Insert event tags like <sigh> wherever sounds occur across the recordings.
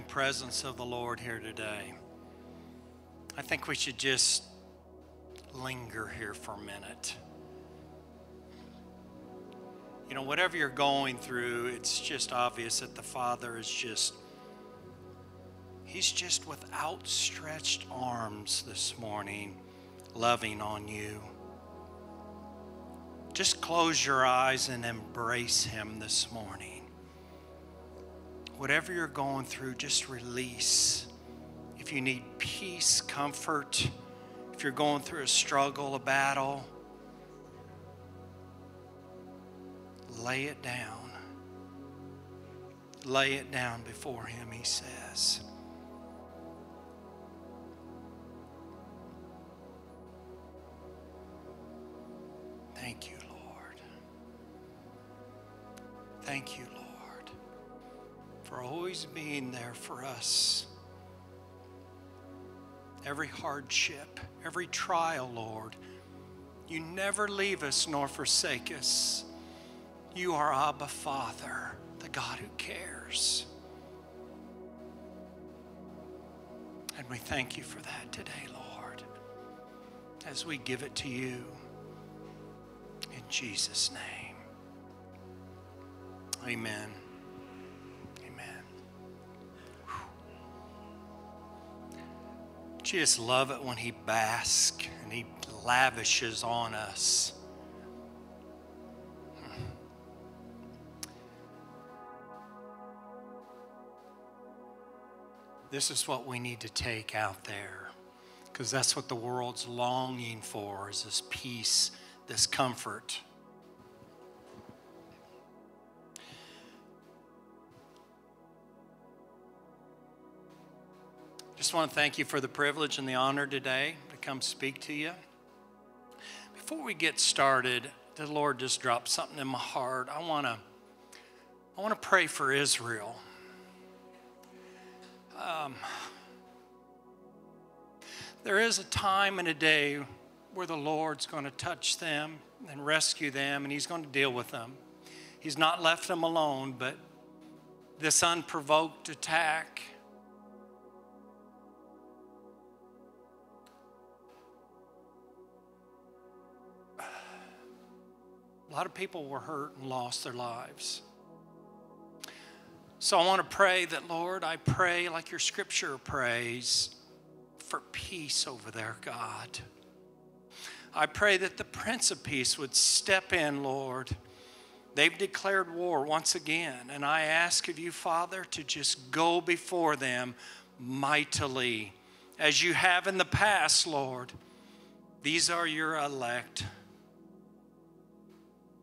presence of the Lord here today. I think we should just linger here for a minute. You know, whatever you're going through, it's just obvious that the Father is just, He's just with outstretched arms this morning, loving on you. Just close your eyes and embrace Him this morning whatever you're going through, just release. If you need peace, comfort, if you're going through a struggle, a battle, lay it down. Lay it down before Him, He says. Thank you, Lord. Thank you, Lord for always being there for us. Every hardship, every trial, Lord, you never leave us nor forsake us. You are Abba Father, the God who cares. And we thank you for that today, Lord, as we give it to you in Jesus' name. Amen. Just love it when He basks and He lavishes on us? Hmm. This is what we need to take out there because that's what the world's longing for is this peace, this comfort. Just want to thank you for the privilege and the honor today to come speak to you. Before we get started, the Lord just dropped something in my heart. I want to I want to pray for Israel. Um, there is a time and a day where the Lord's going to touch them and rescue them, and He's going to deal with them. He's not left them alone, but this unprovoked attack A lot of people were hurt and lost their lives. So I want to pray that, Lord, I pray like your scripture prays for peace over there, God. I pray that the Prince of Peace would step in, Lord. They've declared war once again, and I ask of you, Father, to just go before them mightily, as you have in the past, Lord. These are your elect.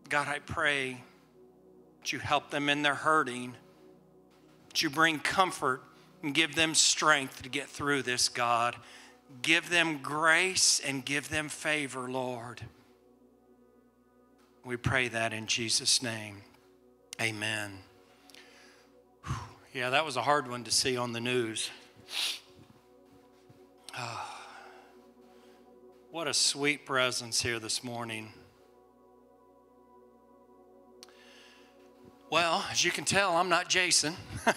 God, I pray that you help them in their hurting, that you bring comfort and give them strength to get through this, God. Give them grace and give them favor, Lord. We pray that in Jesus' name. Amen. Yeah, that was a hard one to see on the news. Oh, <sighs> what a sweet presence here this morning. As you can tell, I'm not Jason. <laughs> uh,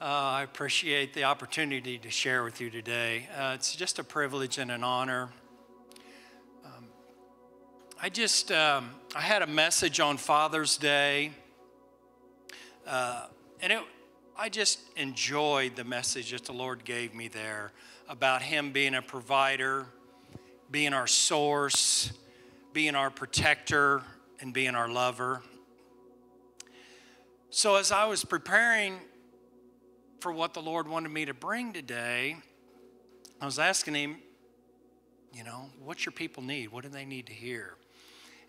I appreciate the opportunity to share with you today. Uh, it's just a privilege and an honor. Um, I just um, I had a message on Father's Day, uh, and it, I just enjoyed the message that the Lord gave me there about Him being a provider, being our source, being our protector and being our lover. So, as I was preparing for what the Lord wanted me to bring today, I was asking Him, you know, what your people need? What do they need to hear?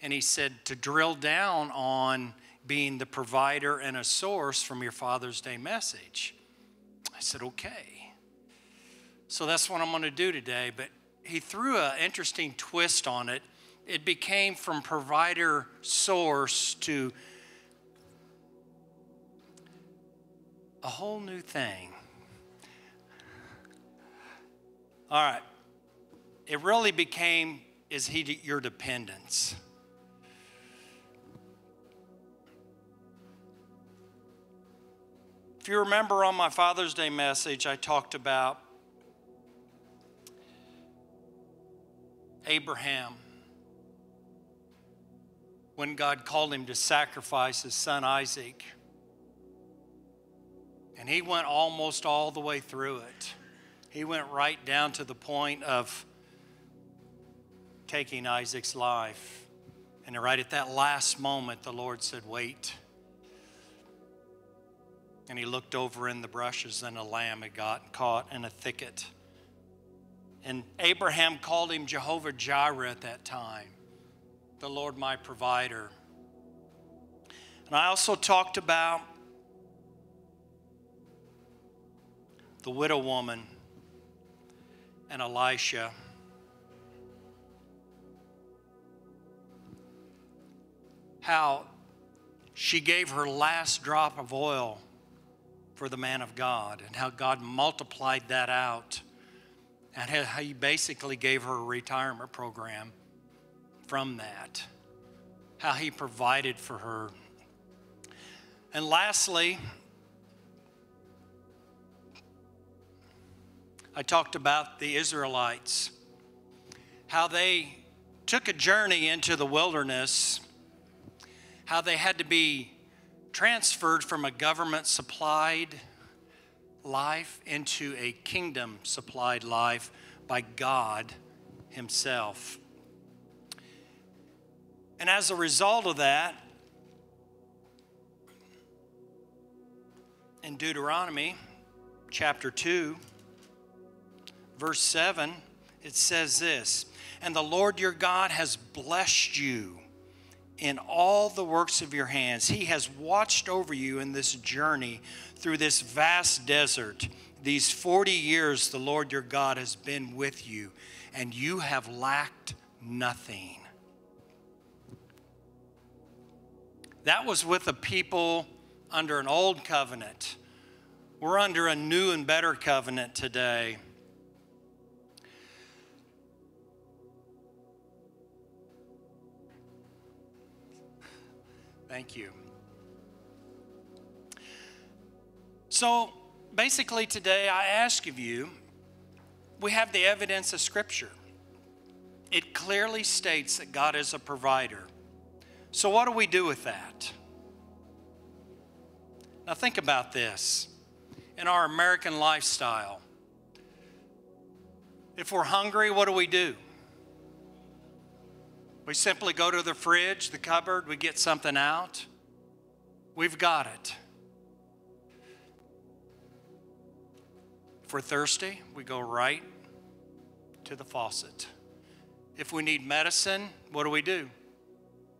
And He said to drill down on being the provider and a source from your Father's Day message. I said, okay. So that's what I'm going to do today. But He threw an interesting twist on it it became from provider source to a whole new thing. All right. It really became is he your dependence? If you remember on my Father's Day message, I talked about Abraham when God called him to sacrifice his son Isaac. And he went almost all the way through it. He went right down to the point of taking Isaac's life. And right at that last moment, the Lord said, Wait. And he looked over in the brushes, and a lamb had gotten caught in a thicket. And Abraham called him Jehovah Jireh at that time, the Lord my provider. And I also talked about the widow woman and Elisha. How she gave her last drop of oil for the man of God, and how God multiplied that out, and how He basically gave her a retirement program from that, how He provided for her. And lastly, I talked about the Israelites, how they took a journey into the wilderness, how they had to be transferred from a government supplied life into a kingdom supplied life by God Himself. And as a result of that, in Deuteronomy chapter 2, verse 7, it says this And the Lord your God has blessed you in all the works of your hands. He has watched over you in this journey through this vast desert. These 40 years, the Lord your God has been with you, and you have lacked nothing. That was with a people under an old covenant. We're under a new and better covenant today. Thank you. So basically, today I ask of you we have the evidence of Scripture. It clearly states that God is a provider. So, what do we do with that? Now, think about this. In our American lifestyle, if we're hungry, what do we do? We simply go to the fridge, the cupboard, we get something out. We've got it. If we're thirsty, we go right to the faucet. If we need medicine, what do we do?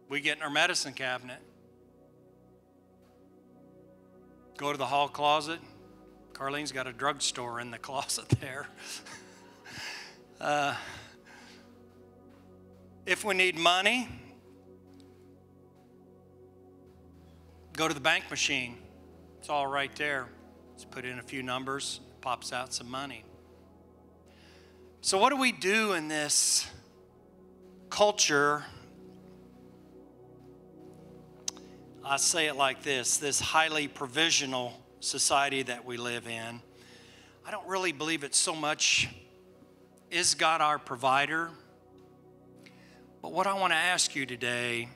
We get in our medicine cabinet. Go to the hall closet. Carlene's got a drugstore in the closet there. <laughs> uh, if we need money, go to the bank machine. It's all right there. Let's put in a few numbers, pops out some money. So, what do we do in this culture? I say it like this this highly provisional society that we live in. I don't really believe it so much is God our provider? But what I want to ask you today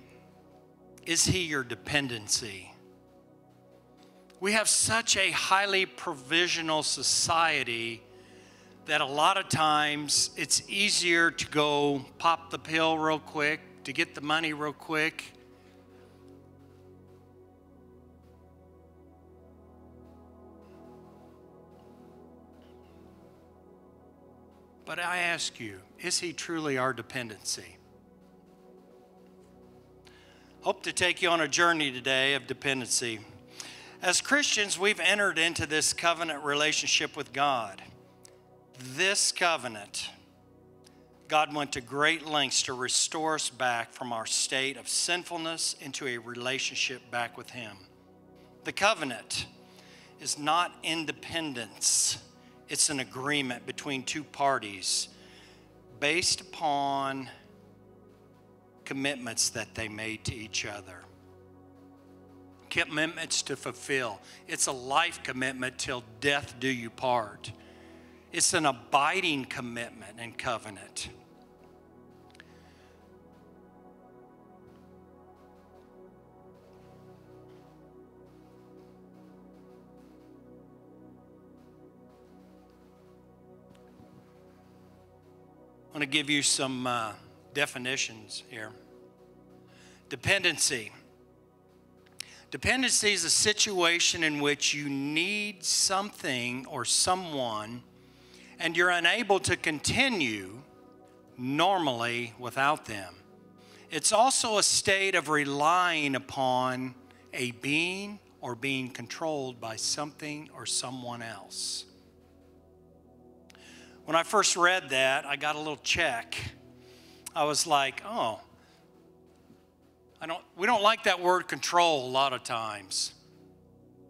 is He your dependency? We have such a highly provisional society that a lot of times it's easier to go pop the pill real quick, to get the money real quick. But I ask you, is he truly our dependency? Hope to take you on a journey today of dependency. As Christians, we've entered into this covenant relationship with God. This covenant, God went to great lengths to restore us back from our state of sinfulness into a relationship back with Him. The covenant is not independence, it's an agreement between two parties based upon commitments that they made to each other. commitments to fulfill. It's a life commitment till death do you part. It's an abiding commitment and covenant. I want to give you some uh, definitions here. Dependency. Dependency is a situation in which you need something or someone and you're unable to continue normally without them. It's also a state of relying upon a being or being controlled by something or someone else. When I first read that, I got a little check. I was like, oh, I don't, we don't like that word control a lot of times.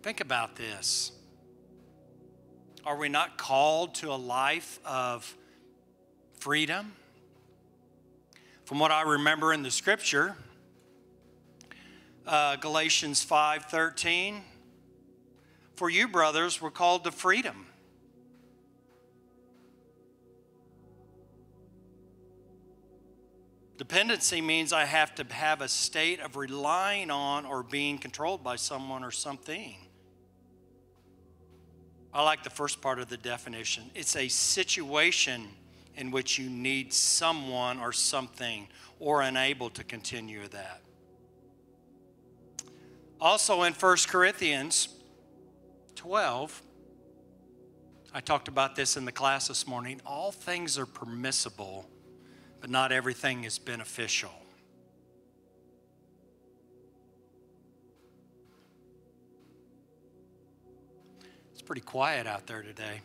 Think about this. Are we not called to a life of freedom? From what I remember in the scripture, uh, Galatians 5:13, for you brothers were called to freedom. Dependency means I have to have a state of relying on or being controlled by someone or something. I like the first part of the definition. It's a situation in which you need someone or something or unable to continue that. Also in 1 Corinthians 12, I talked about this in the class this morning. All things are permissible but not everything is beneficial. It's pretty quiet out there today.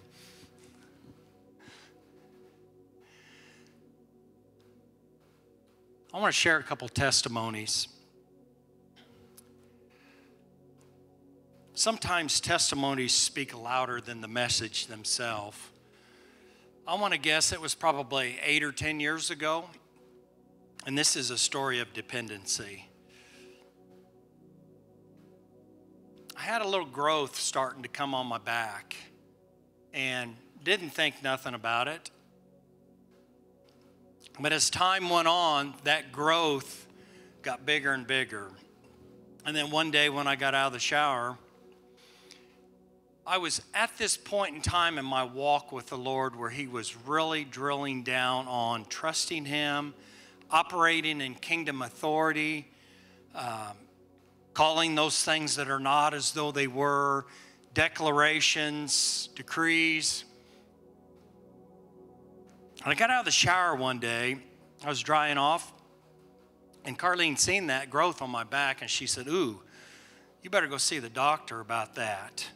I want to share a couple testimonies. Sometimes testimonies speak louder than the message themselves. I want to guess it was probably eight or 10 years ago. And this is a story of dependency. I had a little growth starting to come on my back and didn't think nothing about it. But as time went on, that growth got bigger and bigger. And then one day when I got out of the shower, I was at this point in time in my walk with the Lord where He was really drilling down on trusting Him, operating in kingdom authority, um, calling those things that are not as though they were, declarations, decrees. And I got out of the shower one day, I was drying off, and Carlene seen that growth on my back, and she said, Ooh, you better go see the doctor about that.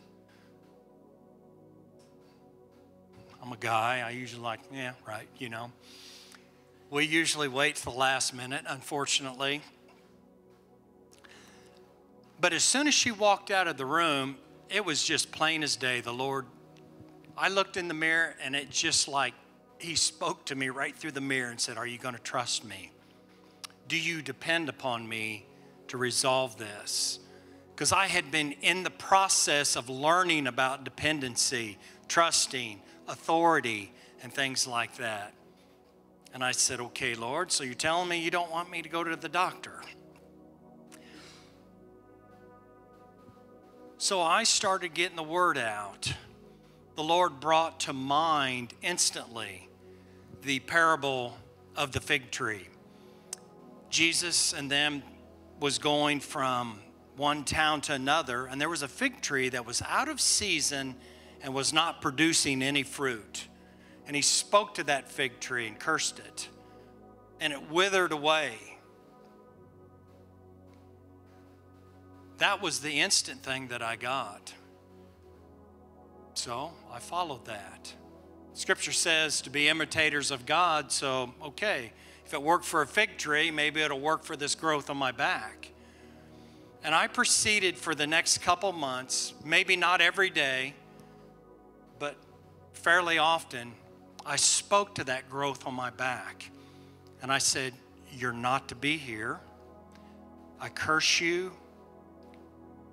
I'm a guy. I usually like, yeah, right, you know. We usually wait to the last minute, unfortunately. But as soon as she walked out of the room, it was just plain as day. The Lord, I looked in the mirror and it just like He spoke to me right through the mirror and said, Are you going to trust me? Do you depend upon me to resolve this? Because I had been in the process of learning about dependency, trusting, authority and things like that. And I said, Okay, Lord, so you're telling me you don't want me to go to the doctor? So I started getting the word out. The Lord brought to mind instantly the parable of the fig tree. Jesus and them was going from one town to another, and there was a fig tree that was out of season and was not producing any fruit. And he spoke to that fig tree and cursed it, and it withered away. That was the instant thing that I got. So I followed that. Scripture says to be imitators of God, so okay, if it worked for a fig tree, maybe it'll work for this growth on my back. And I proceeded for the next couple months, maybe not every day, fairly often I spoke to that growth on my back. And I said, You're not to be here. I curse you.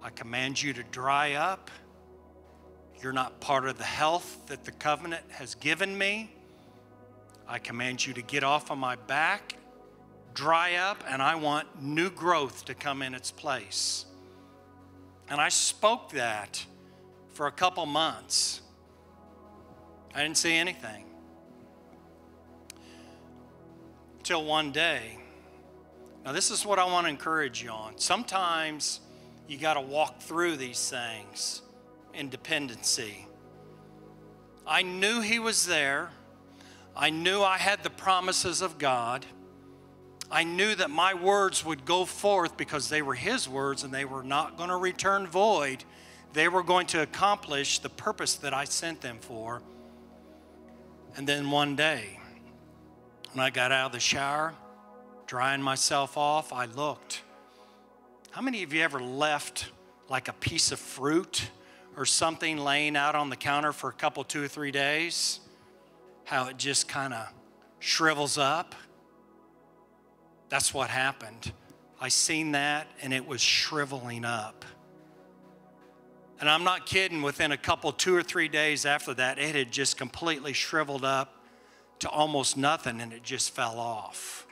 I command you to dry up. You're not part of the health that the covenant has given me. I command you to get off of my back, dry up, and I want new growth to come in its place. And I spoke that for a couple months. I didn't see anything. Till one day. Now, this is what I want to encourage you on. Sometimes you got to walk through these things in dependency. I knew He was there. I knew I had the promises of God. I knew that my words would go forth because they were His words and they were not going to return void. They were going to accomplish the purpose that I sent them for. And then one day, when I got out of the shower, drying myself off, I looked. How many of you ever left like a piece of fruit or something laying out on the counter for a couple, two or three days? How it just kind of shrivels up? That's what happened. I seen that and it was shriveling up. And I'm not kidding, within a couple, two or three days after that, it had just completely shriveled up to almost nothing and it just fell off.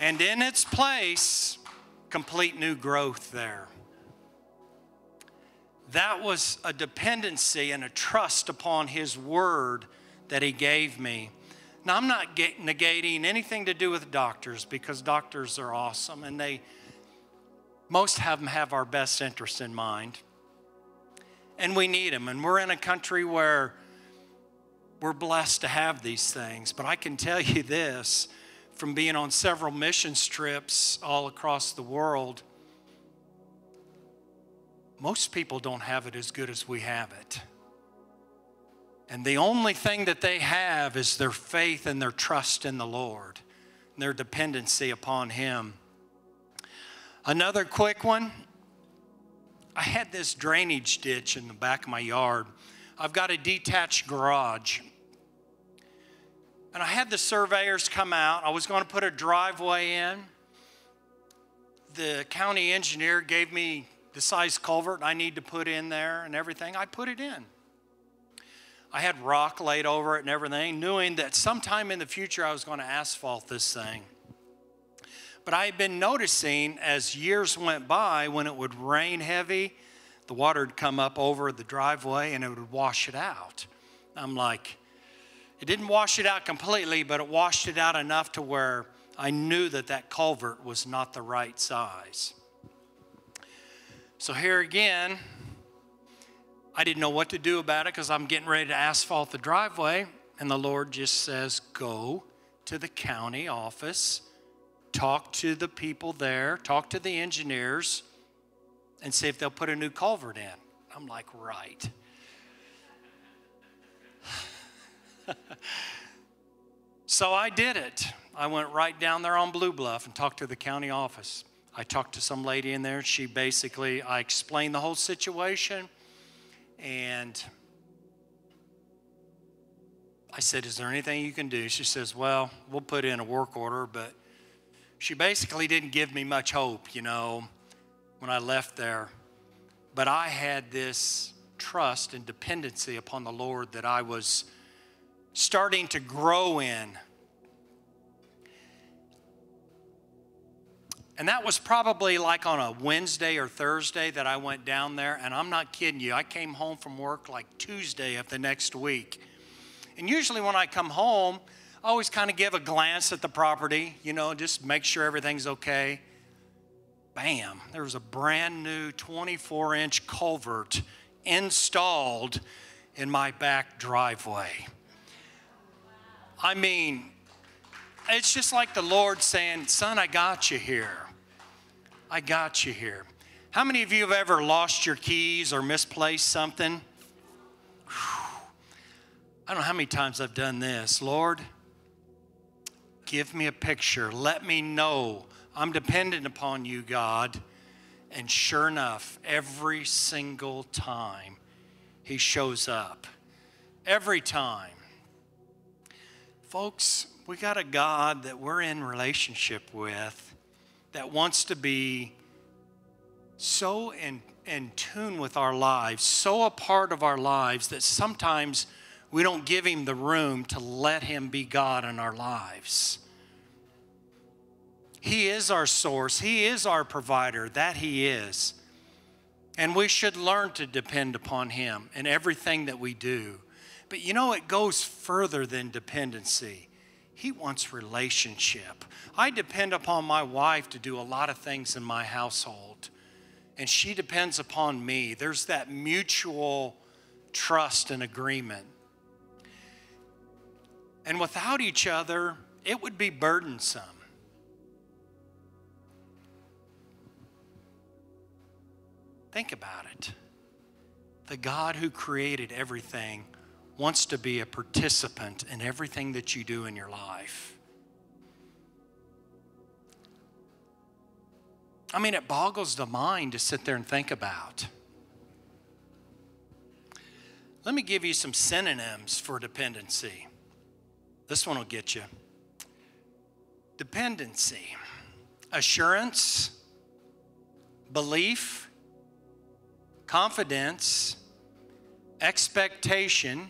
And in its place, complete new growth there. That was a dependency and a trust upon His Word that He gave me. Now, I'm not negating anything to do with doctors because doctors are awesome and they, most of them have our best interest in mind. And we need them. And we're in a country where we're blessed to have these things. But I can tell you this from being on several mission trips all across the world most people don't have it as good as we have it. And the only thing that they have is their faith and their trust in the Lord, their dependency upon Him. Another quick one I had this drainage ditch in the back of my yard. I've got a detached garage. And I had the surveyors come out. I was going to put a driveway in. The county engineer gave me the size culvert I need to put in there and everything. I put it in. I had rock laid over it and everything, knowing that sometime in the future I was going to asphalt this thing. But I had been noticing as years went by, when it would rain heavy, the water would come up over the driveway and it would wash it out. I'm like, it didn't wash it out completely, but it washed it out enough to where I knew that that culvert was not the right size. So here again, I didn't know what to do about it because I'm getting ready to asphalt the driveway. And the Lord just says, Go to the county office, talk to the people there, talk to the engineers, and see if they'll put a new culvert in. I'm like, Right. <laughs> so I did it. I went right down there on Blue Bluff and talked to the county office. I talked to some lady in there. She basically, I explained the whole situation. And I said, Is there anything you can do? She says, Well, we'll put in a work order. But she basically didn't give me much hope, you know, when I left there. But I had this trust and dependency upon the Lord that I was starting to grow in And that was probably like on a Wednesday or Thursday that I went down there. And I'm not kidding you, I came home from work like Tuesday of the next week. And usually when I come home, always kind of give a glance at the property, you know, just make sure everything's okay. Bam, there was a brand new 24 inch culvert installed in my back driveway. I mean, it's just like the Lord saying, Son, I got you here. I got you here. How many of you have ever lost your keys or misplaced something? Whew. I don't know how many times I've done this. Lord, give me a picture. Let me know. I'm dependent upon you, God. And sure enough, every single time he shows up, every time. Folks, we got a God that we're in relationship with that wants to be so in, in tune with our lives, so a part of our lives that sometimes we don't give Him the room to let Him be God in our lives. He is our source, He is our provider, that He is. And we should learn to depend upon Him in everything that we do. But you know, it goes further than dependency. He wants relationship. I depend upon my wife to do a lot of things in my household, and she depends upon me. There's that mutual trust and agreement. And without each other, it would be burdensome. Think about it. The God who created everything wants to be a participant in everything that you do in your life. I mean, it boggles the mind to sit there and think about. Let me give you some synonyms for dependency. This one will get you. Dependency, assurance, belief, confidence, expectation,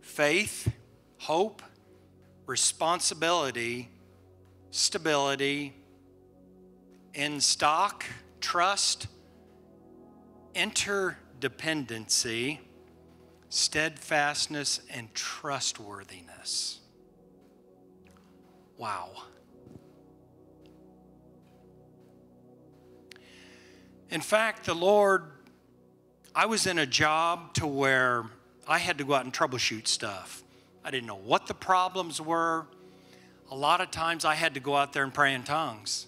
faith, hope, responsibility, stability, in stock, trust, interdependency, steadfastness, and trustworthiness. Wow. In fact, the Lord, I was in a job to where I had to go out and troubleshoot stuff. I didn't know what the problems were. A lot of times I had to go out there and pray in tongues,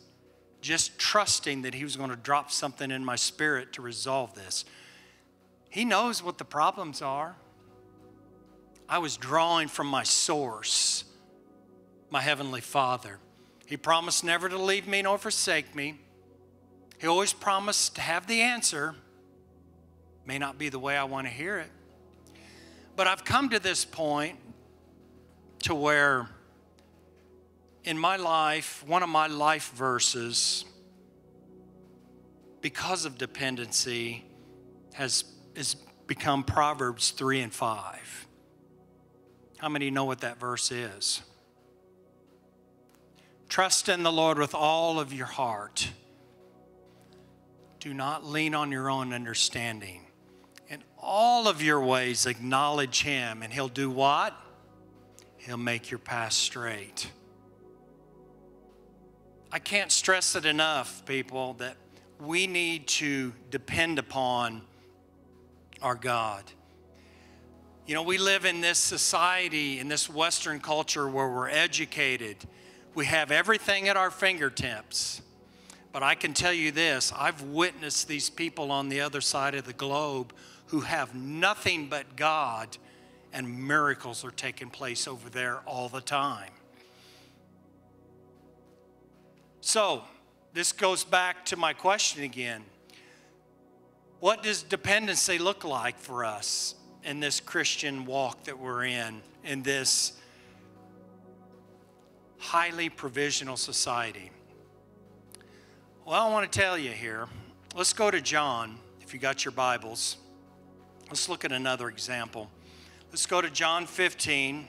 just trusting that He was going to drop something in my spirit to resolve this. He knows what the problems are. I was drawing from my source, my Heavenly Father. He promised never to leave me nor forsake me. He always promised to have the answer. May not be the way I want to hear it. But I've come to this point to where in my life, one of my life verses, because of dependency, has, has become Proverbs 3 and 5. How many know what that verse is? Trust in the Lord with all of your heart. Do not lean on your own understanding. In all of your ways, acknowledge Him, and He'll do what? He'll make your path straight. I can't stress it enough, people, that we need to depend upon our God. You know, we live in this society, in this Western culture where we're educated. We have everything at our fingertips. But I can tell you this I've witnessed these people on the other side of the globe who have nothing but God, and miracles are taking place over there all the time. So, this goes back to my question again. What does dependency look like for us in this Christian walk that we're in, in this highly provisional society? Well, I want to tell you here. Let's go to John, if you got your Bibles. Let's look at another example. Let's go to John 15.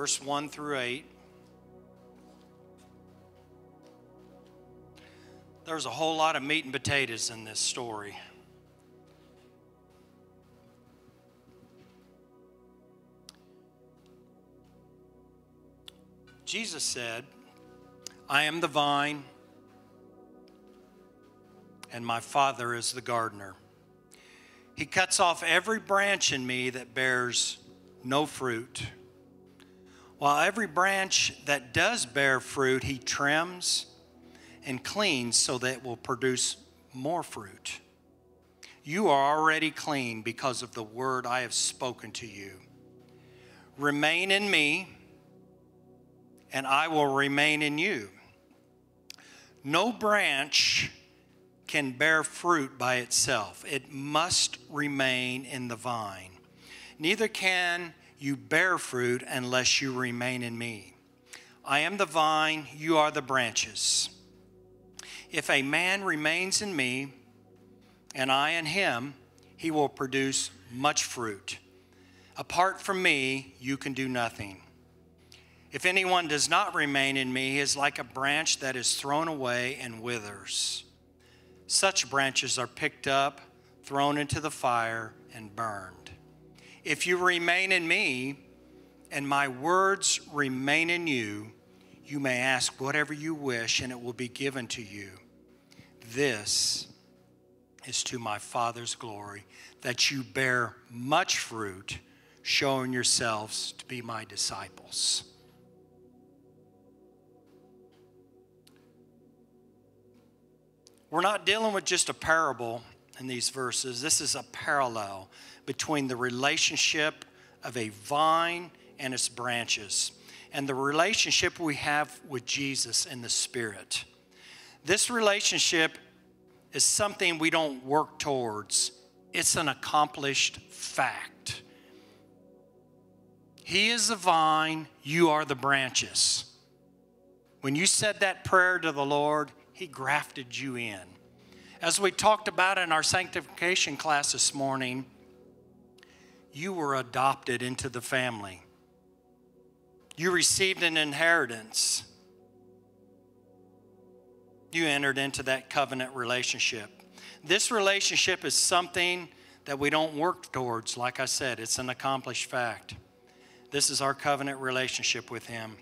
Verse 1 through 8. There's a whole lot of meat and potatoes in this story. Jesus said, I am the vine, and my Father is the gardener. He cuts off every branch in me that bears no fruit, while every branch that does bear fruit, he trims and cleans so that it will produce more fruit. You are already clean because of the word I have spoken to you. Remain in me and I will remain in you. No branch can bear fruit by itself, it must remain in the vine. Neither can you bear fruit unless you remain in me. I am the vine, you are the branches. If a man remains in me, and I in him, he will produce much fruit. Apart from me, you can do nothing. If anyone does not remain in me, he is like a branch that is thrown away and withers. Such branches are picked up, thrown into the fire, and burned. If you remain in me, and my words remain in you, you may ask whatever you wish, and it will be given to you. This is to my Father's glory, that you bear much fruit, showing yourselves to be my disciples. We're not dealing with just a parable in these verses. This is a parallel between the relationship of a vine and its branches and the relationship we have with Jesus in the Spirit. This relationship is something we don't work towards, it's an accomplished fact. He is the vine, you are the branches. When you said that prayer to the Lord, He grafted you in. As we talked about in our sanctification class this morning, you were adopted into the family. You received an inheritance. You entered into that covenant relationship. This relationship is something that we don't work towards. Like I said, it's an accomplished fact. This is our covenant relationship with Him.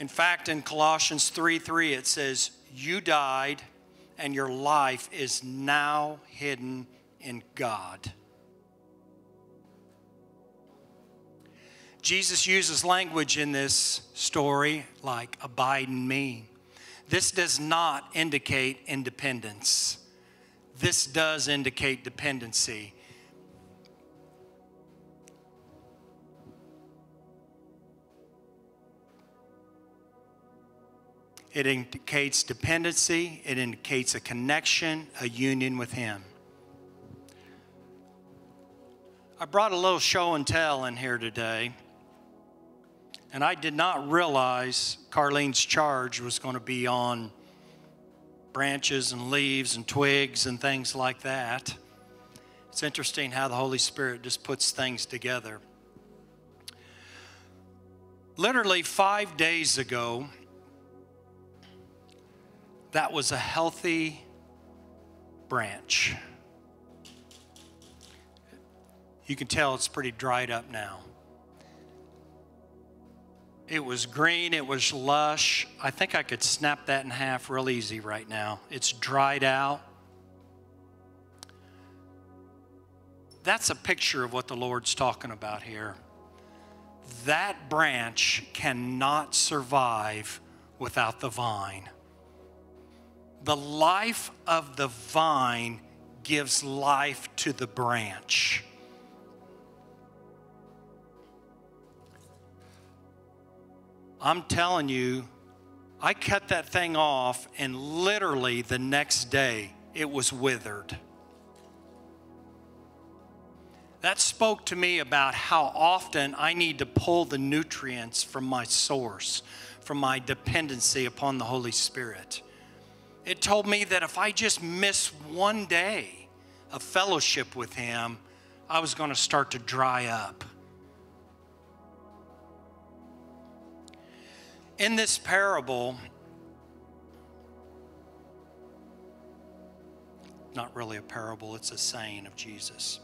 In fact, in Colossians 3 3, it says, You died, and your life is now hidden in God. Jesus uses language in this story like abide in me. This does not indicate independence. This does indicate dependency. It indicates dependency, it indicates a connection, a union with Him. I brought a little show and tell in here today. And I did not realize Carlene's charge was going to be on branches and leaves and twigs and things like that. It's interesting how the Holy Spirit just puts things together. Literally five days ago, that was a healthy branch. You can tell it's pretty dried up now. It was green, it was lush. I think I could snap that in half real easy right now. It's dried out. That's a picture of what the Lord's talking about here. That branch cannot survive without the vine. The life of the vine gives life to the branch. I'm telling you, I cut that thing off, and literally the next day it was withered. That spoke to me about how often I need to pull the nutrients from my source, from my dependency upon the Holy Spirit. It told me that if I just miss one day of fellowship with Him, I was going to start to dry up. In this parable, not really a parable, it's a saying of Jesus.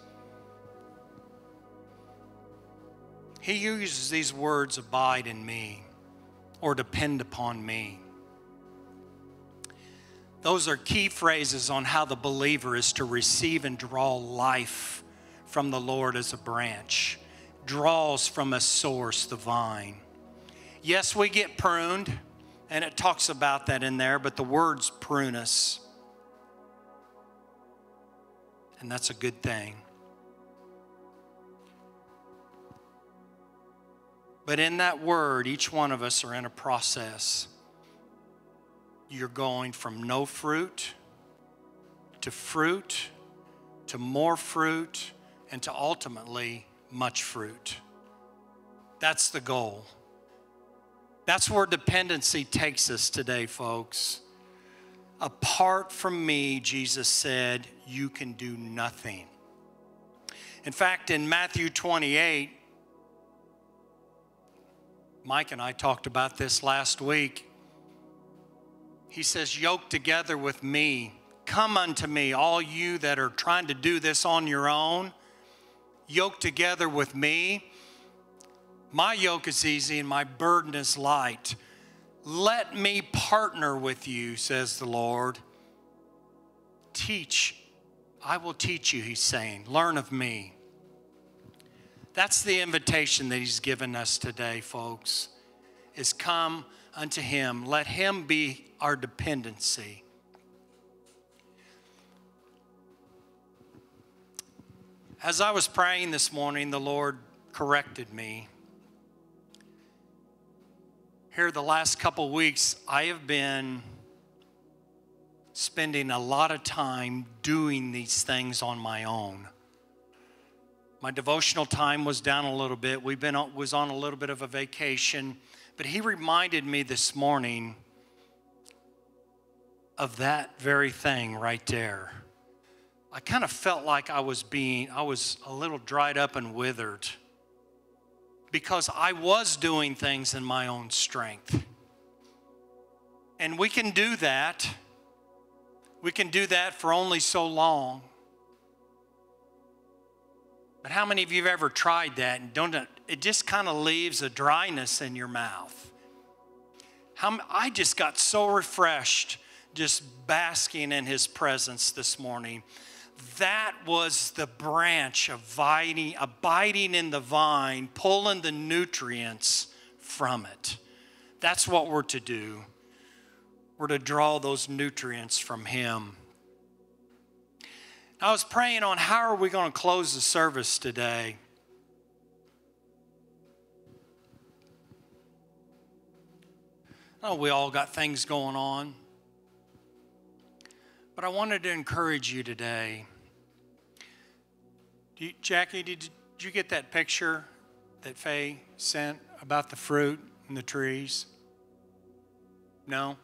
He uses these words abide in me or depend upon me. Those are key phrases on how the believer is to receive and draw life from the Lord as a branch, draws from a source, the vine. Yes, we get pruned, and it talks about that in there, but the words prune us. And that's a good thing. But in that word, each one of us are in a process. You're going from no fruit to fruit to more fruit and to ultimately much fruit. That's the goal. That's where dependency takes us today, folks. Apart from me, Jesus said, you can do nothing. In fact, in Matthew 28, Mike and I talked about this last week. He says, Yoke together with me. Come unto me, all you that are trying to do this on your own. Yoke together with me. My yoke is easy and my burden is light. Let me partner with you, says the Lord. Teach. I will teach you, he's saying. Learn of me. That's the invitation that he's given us today, folks. Is come unto him. Let him be our dependency. As I was praying this morning, the Lord corrected me. Here, the last couple weeks, I have been spending a lot of time doing these things on my own. My devotional time was down a little bit. We've been was on a little bit of a vacation, but he reminded me this morning of that very thing right there. I kind of felt like I was being, I was a little dried up and withered because I was doing things in my own strength. And we can do that. We can do that for only so long. But how many of you have ever tried that and don't it just kind of leaves a dryness in your mouth? How, I just got so refreshed just basking in his presence this morning. That was the branch abiding, abiding in the vine, pulling the nutrients from it. That's what we're to do. We're to draw those nutrients from him. I was praying on how are we going to close the service today. Oh, we all got things going on. But I wanted to encourage you today. You, Jackie, did, did you get that picture that Faye sent about the fruit and the trees? No?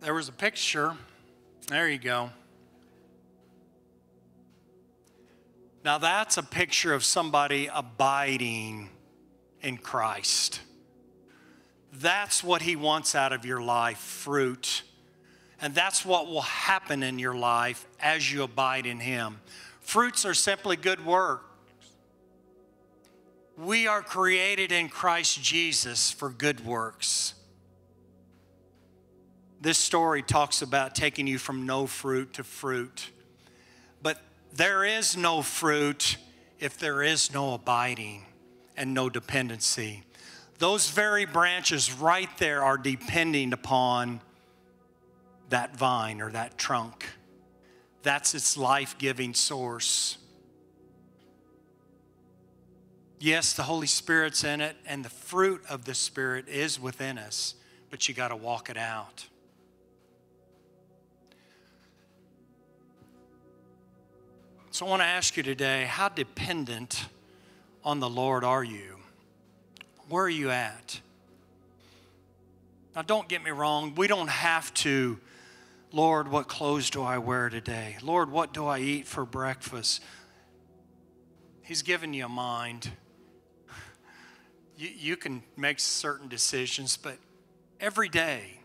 There was a picture. There you go. Now, that's a picture of somebody abiding in Christ. That's what He wants out of your life fruit. And that's what will happen in your life as you abide in Him. Fruits are simply good works. We are created in Christ Jesus for good works. This story talks about taking you from no fruit to fruit. But there is no fruit if there is no abiding and no dependency those very branches right there are depending upon that vine or that trunk. That's its life giving source. Yes, the Holy Spirit's in it, and the fruit of the Spirit is within us, but you got to walk it out. So I want to ask you today how dependent on the Lord are you? Where are you at? Now, don't get me wrong, we don't have to, Lord, what clothes do I wear today? Lord, what do I eat for breakfast? He's given you a mind. You, you can make certain decisions, but every day,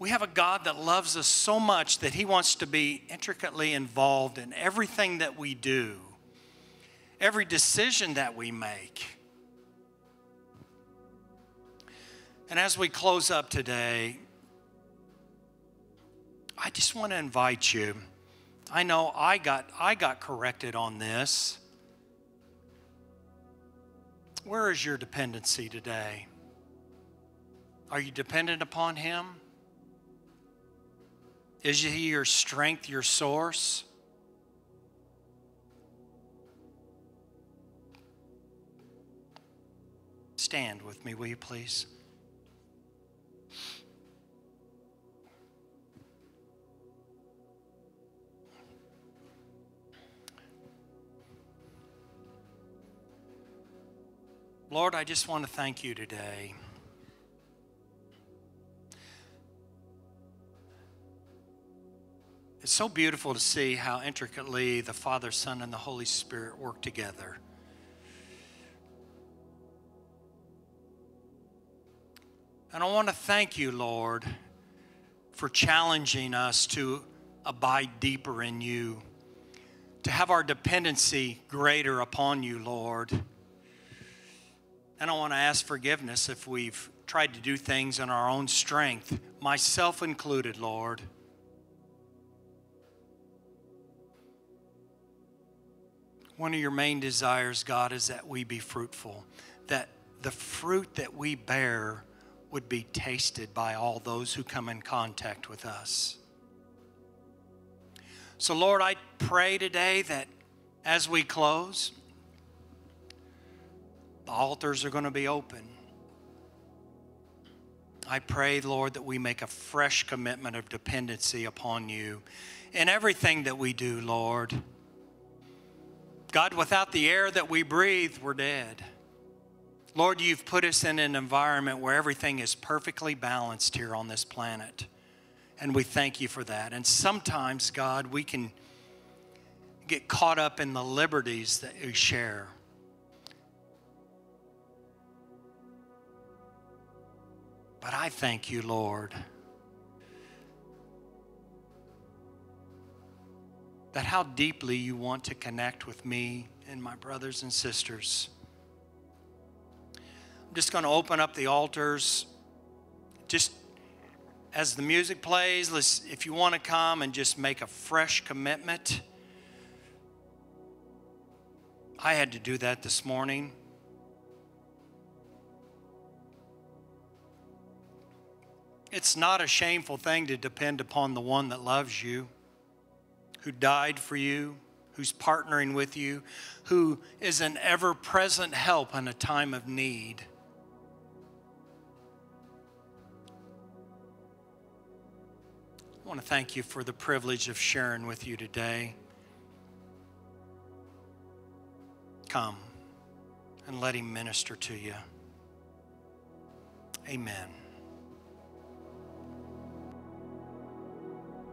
we have a God that loves us so much that He wants to be intricately involved in everything that we do, every decision that we make. And as we close up today, I just want to invite you. I know I got, I got corrected on this. Where is your dependency today? Are you dependent upon Him? Is He your strength, your source? Stand with me, will you please? Lord, I just want to thank you today. It's so beautiful to see how intricately the Father, Son, and the Holy Spirit work together And I want to thank you, Lord, for challenging us to abide deeper in you, to have our dependency greater upon you, Lord. And I want to ask forgiveness if we've tried to do things in our own strength, myself included, Lord. One of your main desires, God, is that we be fruitful, that the fruit that we bear would be tasted by all those who come in contact with us. So, Lord, I pray today that as we close, the altars are going to be open. I pray, Lord, that we make a fresh commitment of dependency upon you in everything that we do, Lord. God, without the air that we breathe, we're dead. Lord, you've put us in an environment where everything is perfectly balanced here on this planet. And we thank you for that. And sometimes, God, we can get caught up in the liberties that we share. But I thank you, Lord, that how deeply you want to connect with me and my brothers and sisters. Just going to open up the altars. Just as the music plays, let's, if you want to come and just make a fresh commitment. I had to do that this morning. It's not a shameful thing to depend upon the one that loves you, who died for you, who's partnering with you, who is an ever present help in a time of need. Want to thank you for the privilege of sharing with you today. Come and let Him minister to you. Amen.